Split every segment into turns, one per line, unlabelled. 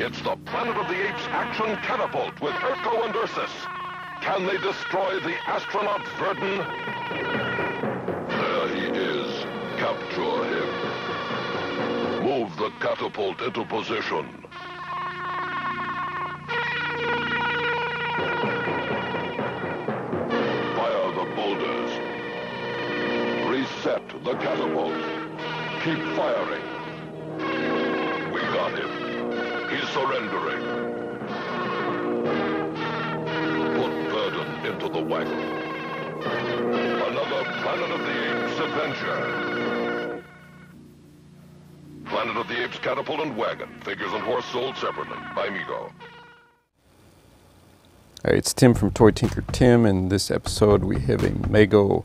It's the Planet of the Apes action catapult with Urko and Ursus. Can they destroy the astronaut Virdon? There he is. Capture him. Move the catapult into position. The catapult. Keep firing. We got him. He's surrendering. Put Virdon into the wagon. Another Planet of the Apes adventure. Planet of the Apes catapult and wagon. Figures and horse sold separately. By Mego.
All right, it's Tim from Toy Tinker Tim, and this episode we have a Mego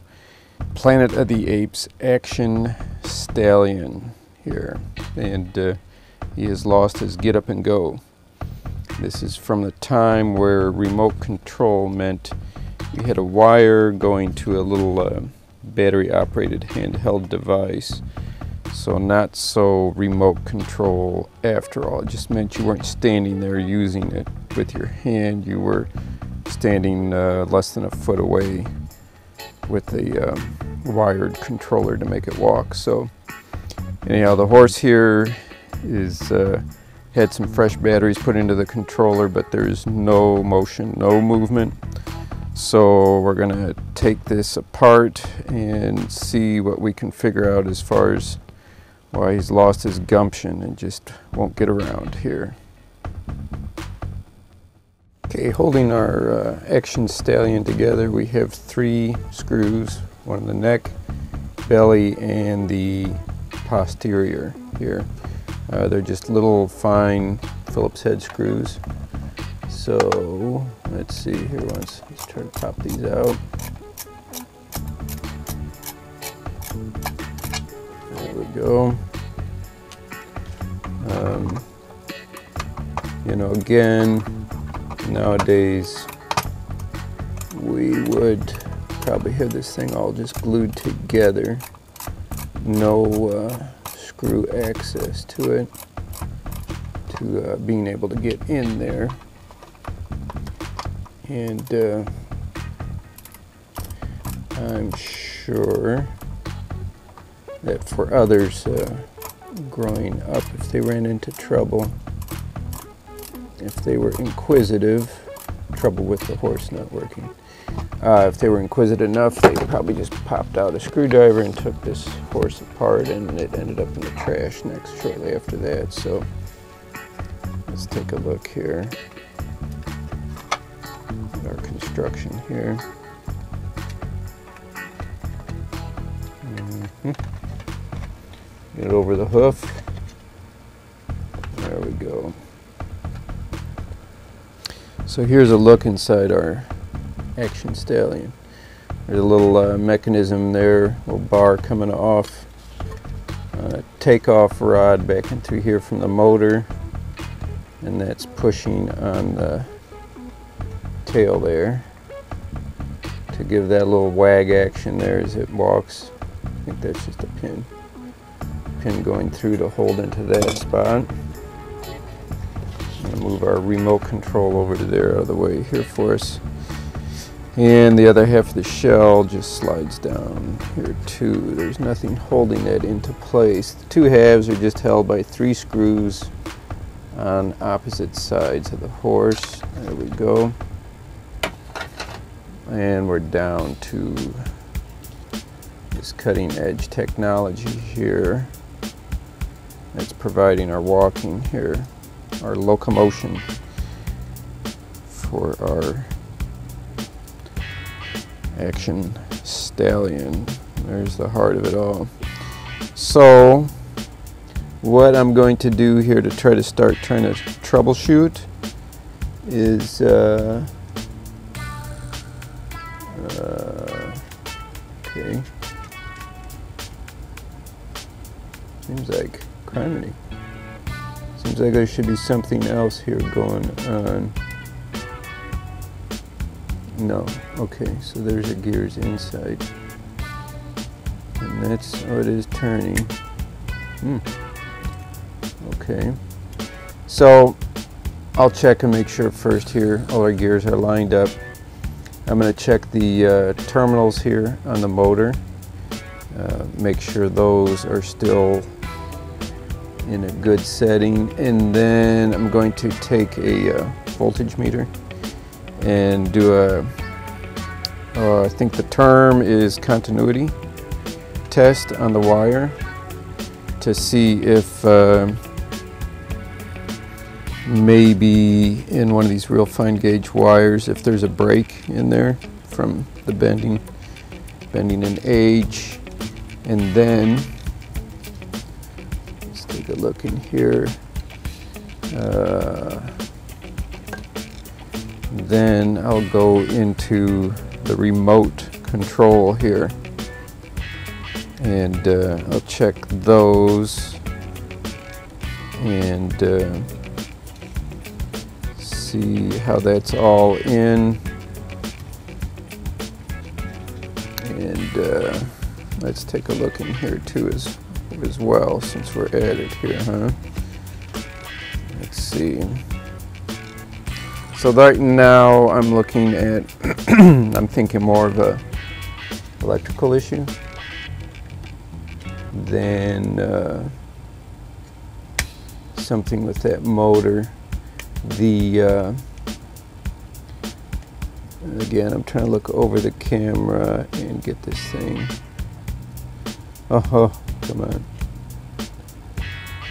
Planet of the Apes action stallion here, and uh, he has lost his get up and go. This is from the time where remote control meant you had a wire going to a little uh, battery operated handheld device. So, not so remote control after all. It just meant you weren't standing there using it with your hand. You were standing uh, less than a foot away with a um, wired controller to make it walk. So, anyhow, the horse here is uh, had some fresh batteries put into the controller, but there's no motion, no movement. So we're gonna take this apart and see what we can figure out as far as why he's lost his gumption and just won't get around here. Okay, holding our uh, action stallion together, we have three screws, one in the neck, belly, and the posterior here. Uh, they're just little fine Phillips head screws. So let's see here. Let's, let's try to pop these out. There we go. Um, you know, again, nowadays we would probably have this thing all just glued together. No uh, screw access to it to uh, being able to get in there and uh, I'm sure that for others uh, growing up if they ran into trouble if they were inquisitive trouble with the horse not working uh, if they were inquisitive enough, they probably just popped out a screwdriver and took this horse apart, and it ended up in the trash next shortly after that. So let's take a look here at our construction here. Mm-hmm. Get it over the hoof. There we go. So here's a look inside our Action Stallion. There's a little uh, mechanism there, little bar coming off. Uh, takeoff rod back in through here from the motor, and that's pushing on the tail there to give that little wag action there as it walks. I think that's just a pin. Pin going through to hold into that spot. Move our remote control over to there out of the way here for us. And the other half of the shell just slides down here too. There's nothing holding it into place. The two halves are just held by three screws on opposite sides of the horse. There we go. And we're down to this cutting edge technology here that's providing our walking here, our locomotion for our Action Stallion. There's the heart of it all. So, what I'm going to do here to try to start trying to troubleshoot is uh, uh, okay. Seems like criminy. Seems like there should be something else here going on. No. Okay, so there's a gears inside. And that's, oh, it is turning. Hmm. Okay. So I'll check and make sure first here all our gears are lined up. I'm going to check the uh, terminals here on the motor. Uh, make sure those are still in a good setting and then I'm going to take a uh, voltage meter and do a uh, I think the term is continuity test on the wire to see if uh, maybe in one of these real fine gauge wires if there's a break in there from the bending bending in age and then a look in here. Uh, then I'll go into the remote control here. And uh, I'll check those. And uh, see how that's all in. And uh, let's take a look in here too as, as well since we're at it here huh? Let's see. So right now I'm looking at I'm thinking more of a electrical issue than uh, something with that motor. The uh, again I'm trying to look over the camera and get this thing. Oh come on.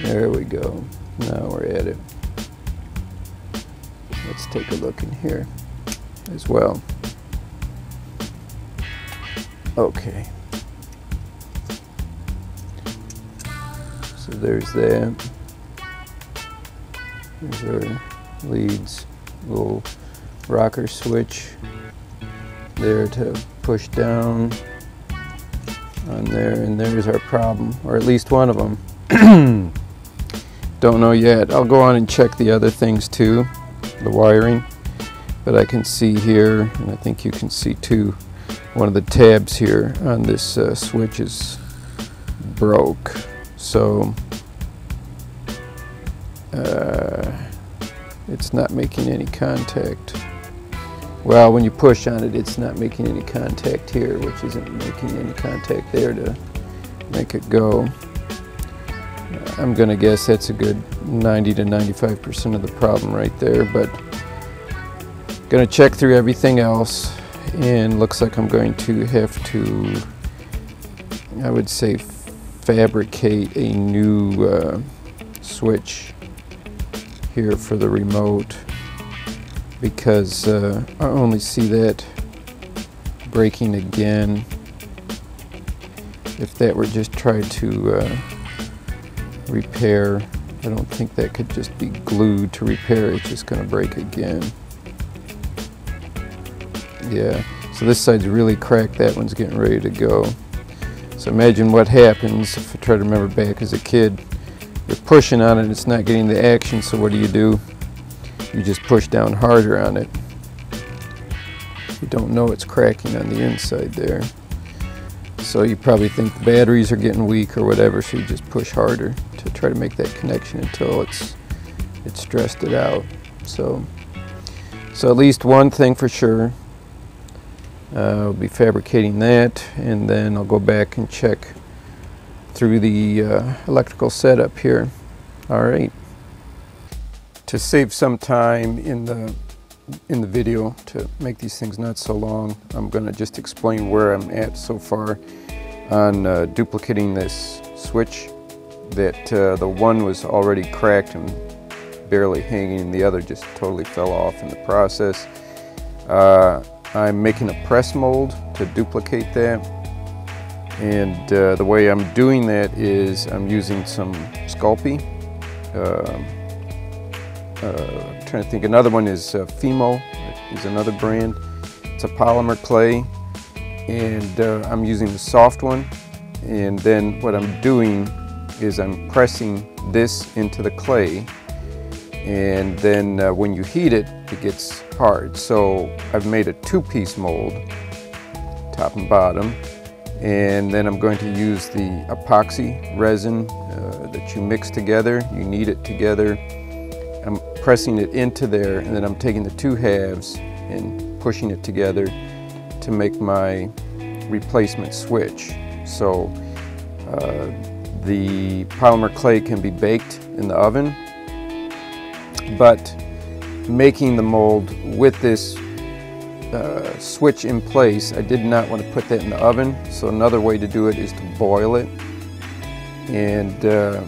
There we go. Now we're at it. Let's take a look in here as well. Okay. So there's that. There's our leads. Little rocker switch there to push down on there and there's our problem or at least one of them. Don't know yet. I'll go on and check the other things too the wiring. But I can see here and I think you can see too one of the tabs here on this uh, switch is broke. So uh, it's not making any contact well when you push on it it's not making any contact here which isn't making any contact there to make it go. I'm gonna guess that's a good 90 to 95 percent of the problem right there but gonna check through everything else and looks like I'm going to have to I would say fabricate a new uh, switch here for the remote because uh, I only see that breaking again if that were just tried to uh, repair. I don't think that could just be glued to repair it's just going to break again. Yeah so this side's really cracked that one's getting ready to go. So imagine what happens if I try to remember back as a kid. You're pushing on it, it's not getting the action, so what do you do? You just push down harder on it. You don't know it's cracking on the inside there. So you probably think the batteries are getting weak or whatever, so you just push harder to try to make that connection until it's it's stressed it out. So so at least one thing for sure. Uh, I'll be fabricating that and then I'll go back and check through the uh, electrical setup here. All right. To save some time in the in the video to make these things not so long, I'm going to just explain where I'm at so far on uh, duplicating this switch. That uh, the one was already cracked and barely hanging, and the other just totally fell off in the process. Uh, I'm making a press mold to duplicate that and uh, the way I'm doing that is I'm using some Sculpey. Um, I'm trying to think, another one is uh, Fimo, is another brand. It's a polymer clay, and uh, I'm using the soft one. And then what I'm doing is I'm pressing this into the clay, and then uh, when you heat it, it gets hard. So I've made a two-piece mold, top and bottom, And then I'm going to use the epoxy resin uh, that you mix together. You knead it together. Pressing it into there and then I'm taking the two halves and pushing it together to make my replacement switch. So uh, the polymer clay can be baked in the oven, but making the mold with this uh, switch in place, I did not want to put that in the oven. So another way to do it is to boil it. And uh,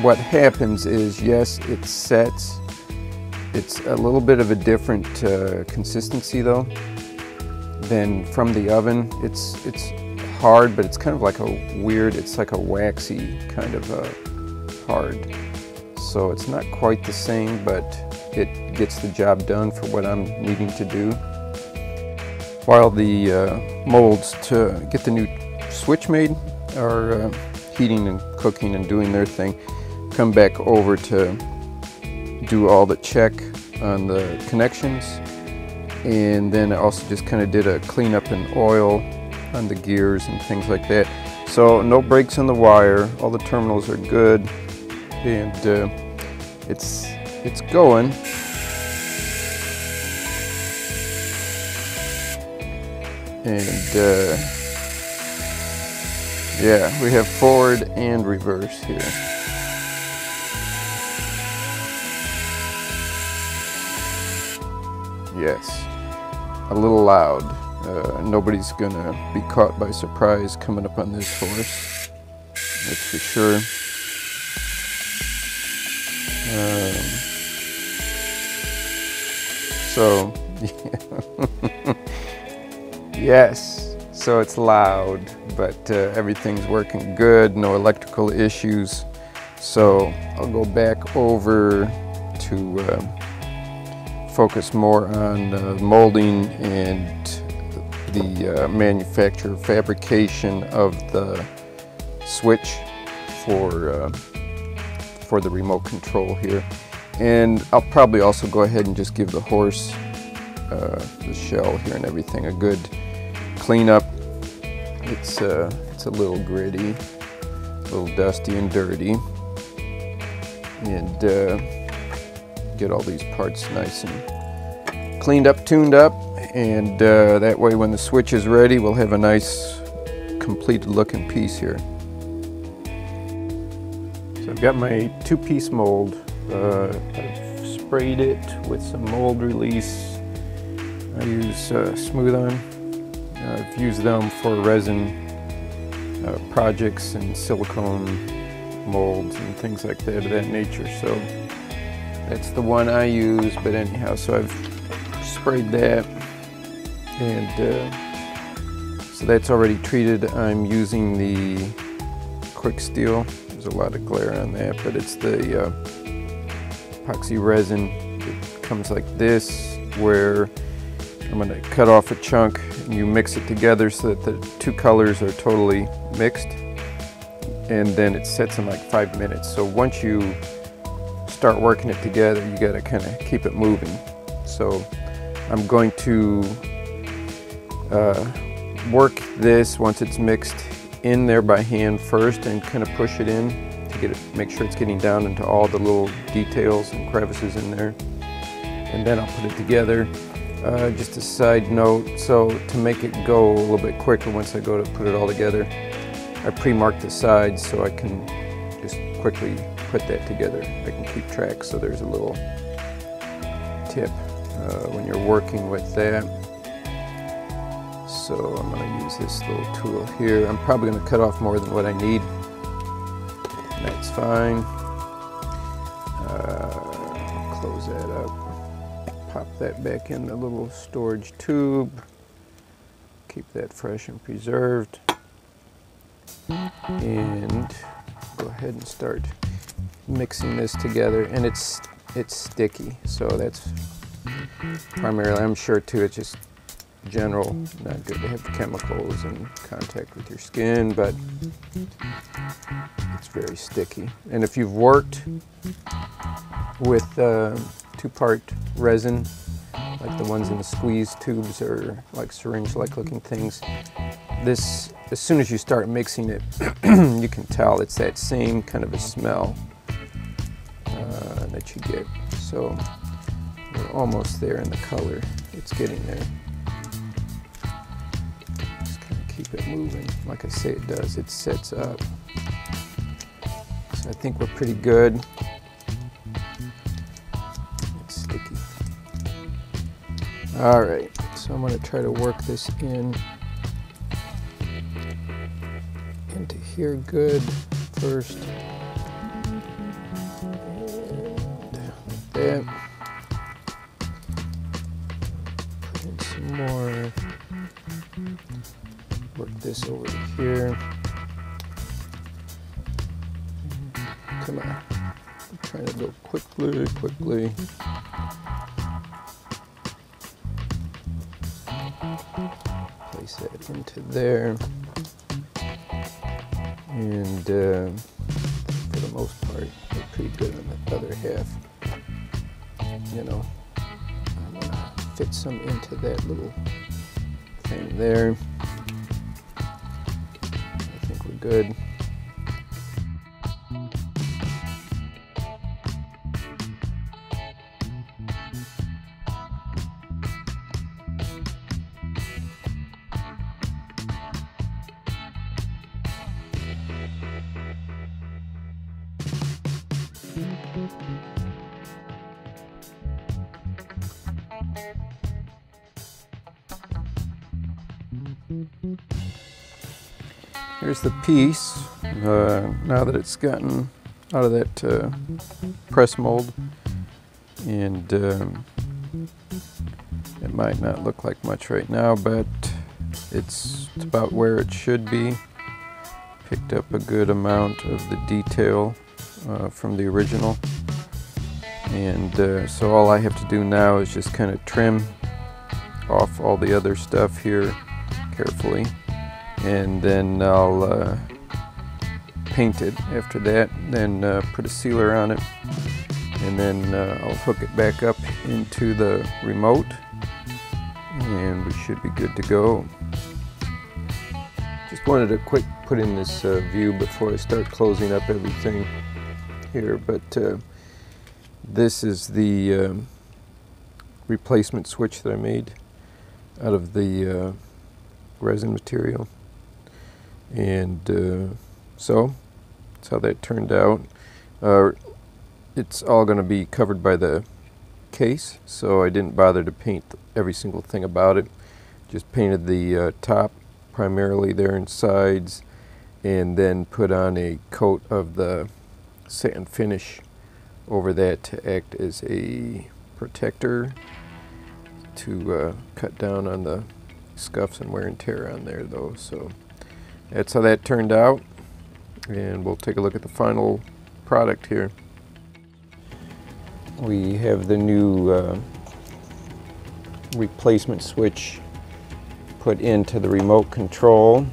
what happens is, yes, it sets. It's a little bit of a different uh, consistency though than from the oven. It's, it's hard, but it's kind of like a weird, it's like a waxy kind of a hard. So it's not quite the same, but it gets the job done for what I'm needing to do. While the uh, molds to get the new switch made are uh, heating and cooking and doing their thing, come back over to do all the check on the connections and then I also just kind of did a cleanup and oil on the gears and things like that. So no breaks on the wire, all the terminals are good and uh, it's it's going. And uh, yeah, we have forward and reverse here. Yes, a little loud. Uh, nobody's gonna be caught by surprise coming up on this horse. That's for sure. Um, so, yes, so it's loud, but uh, everything's working good, no electrical issues. So I'll go back over to uh, focus more on uh, molding and the uh, manufacture fabrication of the switch for uh, for the remote control here. And I'll probably also go ahead and just give the horse, uh, the shell here and everything, a good cleanup. It's, uh, it's a little gritty, a little dusty and dirty. And uh, get all these parts nice and cleaned up, tuned up. And uh, that way when the switch is ready, we'll have a nice completed looking piece here. So I've got my two-piece mold. Uh, I've sprayed it with some mold release. I use uh, Smooth-On. I've used them for resin uh, projects and silicone molds and things like that of that nature. So that's the one I use. But anyhow, so I've sprayed that and uh, so that's already treated. I'm using the quick steel there's a lot of glare on that, but it's the uh, epoxy resin. It comes like this, where I'm going to cut off a chunk and you mix it together so that the two colors are totally mixed. And then it sets in like five minutes. So once you start working it together, you got to kind of keep it moving. So I'm going to uh, work this once it's mixed in there by hand first and kind of push it in to get it, make sure it's getting down into all the little details and crevices in there. And then I'll put it together. Uh, just a side note, so to make it go a little bit quicker once I go to put it all together, I pre-mark the sides so I can just quickly put that together. I can keep track so there's a little tip uh, when you're working with that. So I'm going to use this little tool here. I'm probably going to cut off more than what I need. That's fine. Uh, close that up. Pop that back in the little storage tube. Keep that fresh and preserved. And go ahead and start mixing this together. And it's it's sticky, so that's primarily, I'm sure too, it's just general, not good to have chemicals in contact with your skin, but it's very sticky. And if you've worked with uh, two-part resin, like the ones in the squeeze tubes or like syringe-like looking things, this, as soon as you start mixing it, you can tell it's that same kind of a smell get. So we're almost there in the color. It's getting there. Just kind of keep it moving. Like I say it does, it sets up. So I think we're pretty good. It's sticky. All right, so I'm gonna try to work this in into here good first. Put in some more. Work this over here. Come on. I'm trying to go quickly, quickly. Place that into there. And uh, for the most part, we're pretty good on the other half. You know, I'm gonna fit some into that little thing there. I think we're good. Piece. Uh, now that it's gotten out of that uh, press mold, and um, it might not look like much right now, but it's about where it should be. Picked up a good amount of the detail uh, from the original, and uh, so all I have to do now is just kind of trim off all the other stuff here carefully and then I'll uh, paint it after that then uh, put a sealer on it and then uh, I'll hook it back up into the remote and we should be good to go. Just wanted to quick put in this uh, view before I start closing up everything here but uh, this is the um, replacement switch that I made out of the uh, resin material and uh, so that's how that turned out. Uh, it's all going to be covered by the case, so I didn't bother to paint every single thing about it. Just painted the uh, top primarily there and sides, and then put on a coat of the satin finish over that to act as a protector to uh, cut down on the scuffs and wear and tear on there though. So that's how that turned out. And we'll take a look at the final product here. We have the new uh, replacement switch put into the remote control.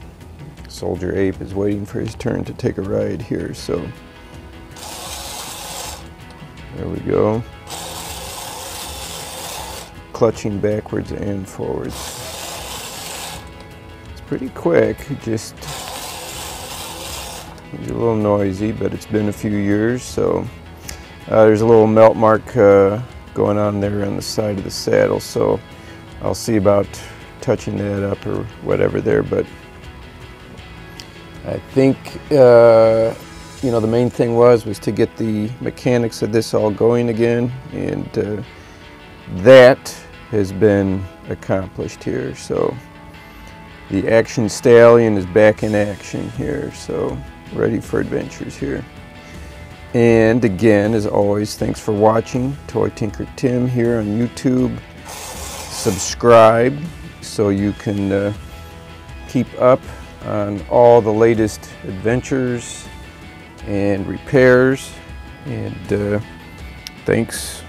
Soldier Ape is waiting for his turn to take a ride here, so there we go. Clutching backwards and forwards. Pretty quick, just it's a little noisy, but it's been a few years, so uh, there's a little melt mark uh, going on there on the side of the saddle, so I'll see about touching that up or whatever there, but I think, uh, you know, the main thing was, was to get the mechanics of this all going again, and uh, that has been accomplished here, so the Action Stallion is back in action here, so ready for adventures here. And again, as always, thanks for watching. Toy Tinker Tim here on YouTube. Subscribe so you can uh, keep up on all the latest adventures and repairs. And uh, thanks